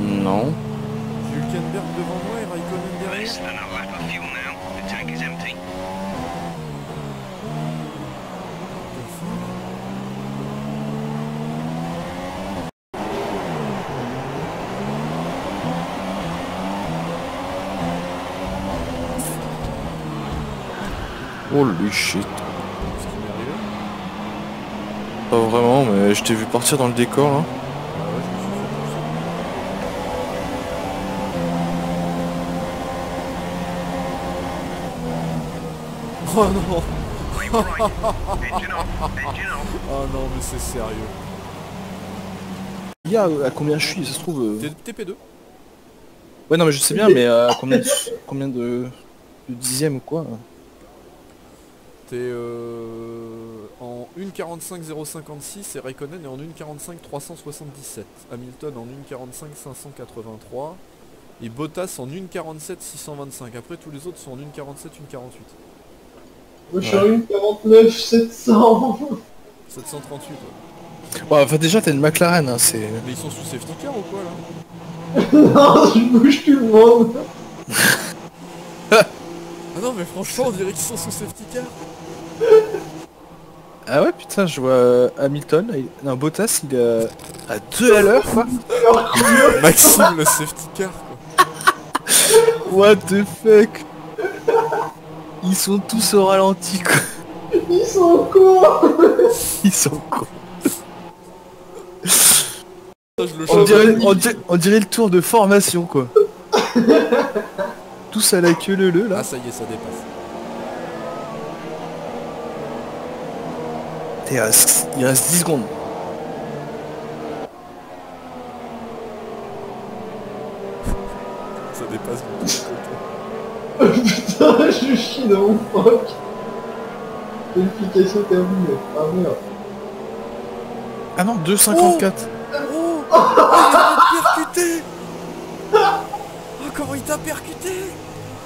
Non. J'ai Hülkenberg devant moi et Raikkonen derrière. Holy shit. Pas vraiment, mais je t'ai vu partir dans le décor là. Oh non Oh non mais c'est sérieux. Il y a à combien je suis, ça se trouve. euh, T'es TP2 Ouais non mais je sais bien, mais à combien de, combien de, de dixièmes ou quoi T'es euh, en 1.45.056 et Raikkonen est en 1.45.377. Hamilton en 1.45.583 et Bottas en 1.47.625. Après tous les autres sont en 1.47, 1.48. Moi je suis en 1,49 700 738 ouais. Ouais, enfin déjà t'as une McLaren, hein, c'est... Mais ils sont sous safety car ou quoi là Non, je bouge tout le monde Ah non mais franchement on dirait qu'ils sont sous safety car Ah ouais putain, je vois euh, Hamilton, il... non Bottas il est à 2 à l'heure quoi. Maxime le safety car quoi. What the fuck? Ils sont tous au ralenti quoi. Ils sont cons Ils sont cons. Ça, je le On dirait, on, dirait, on dirait le tour de formation quoi. tous à la queue le le là. Ah ça y est ça dépasse. Il reste, il reste 10 secondes. Ça dépasse je chie dans mon froc Qualification terminée. Ah merde. Ah non, 2,54. Oh Ah il t'a percuté Oh comment il t'a percuté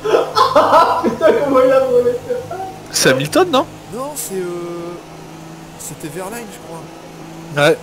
Putain, comment il a volé C'est Hamilton non? Non c'est euh... C'était Verline je crois. Ouais.